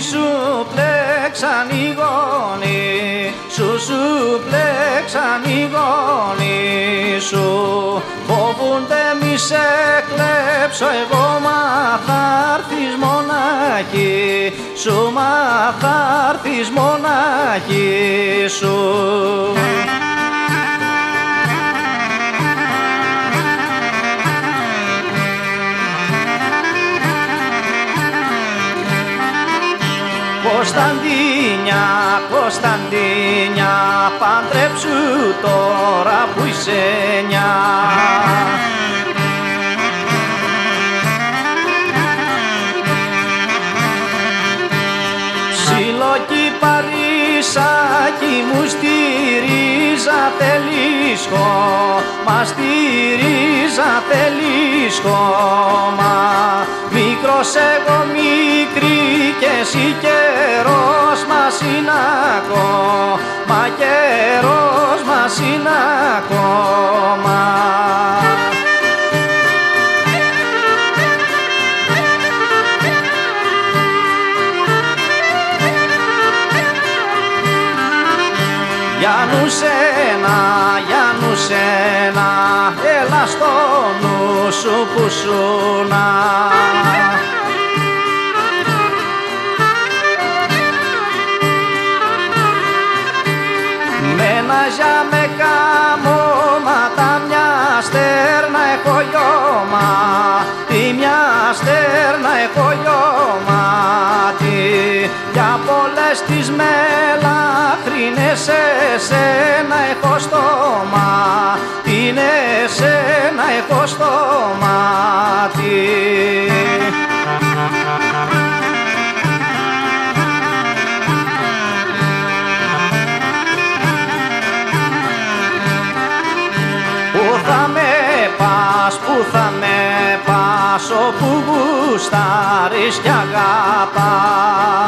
σου πλέξαν οι γονείς σου σου πλέξαν οι γονείς σου. Φοβούνται μη σε κλέψω εγώ μα θα έρθεις μοναχή σου μα θα έρθεις μοναχή σου Κωνσταντίνια, Κωνσταντίνια, παντρέψου τώρα που είσαι νιά. Ψιλοκι Παρίσακι μου στηρίζα τελίσχο, μα στηρίζα τελίσχο, μα μικρός εγώ μικρή και εσύ καιρός μας είναι ακόμα, καιρός μας είναι ακόμα. Γιάννου σένα, Γιάννου σένα, έλα στο νου σου που σου να. Μένα με καμώματα μια στέρνα έχω λιώμα τη μια στέρνα έχω λιώμα. Για πολλές τις μελαχρινές εσένα θα με πας, πού θα με πας, όπου γουστάρεις κι αγαπάς.